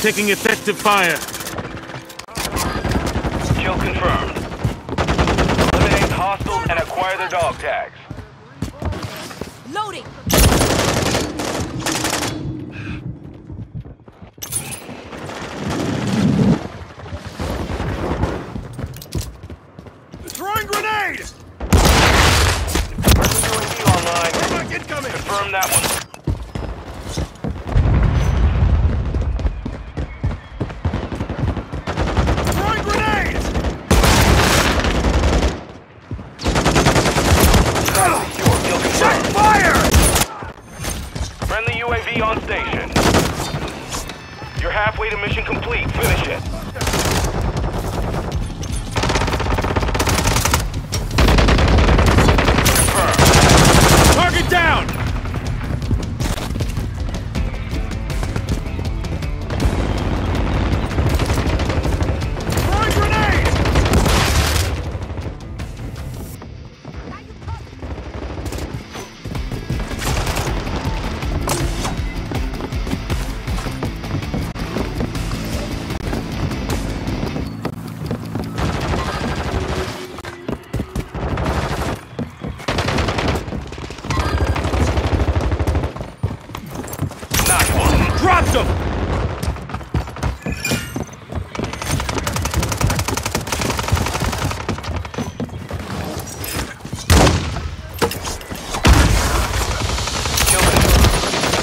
taking effective fire. Kill confirmed. Eliminate hostiles and acquire their dog tags. Loading! Throwing grenade! UAV online. Incoming! Confirm that one. Throwing grenade! Secure. Kill Check confirmed. fire! Friendly UAV on station. To mission complete. Finish it. One. Dropped him! Kill confirmed.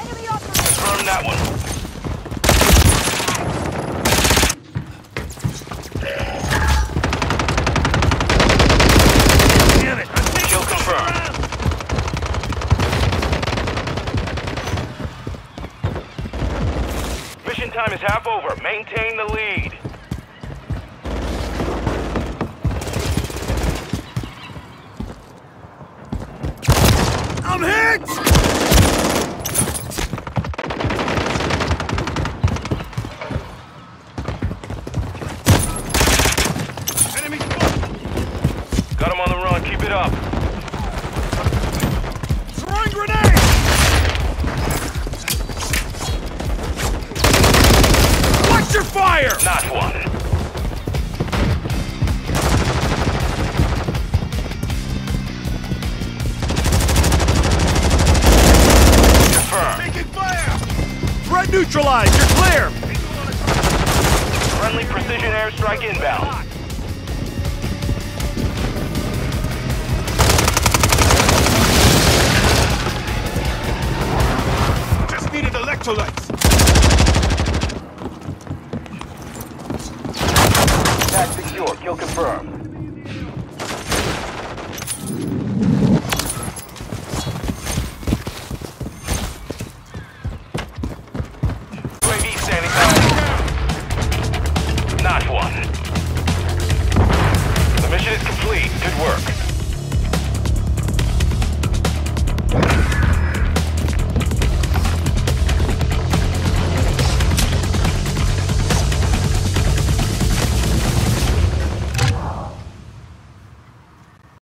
Enemy operator! Confirm that one. Damn it! I'm taking Kill confirmed. Mission time is half over. Maintain the lead. I'm hit! Enemy spotted! Got him on the run. Keep it up. Fire! Nice one. Confirmed. Taking fire! Threat neutralized! You're clear! Friendly precision airstrike inbound. Just needed electrolytes! Kill confirmed.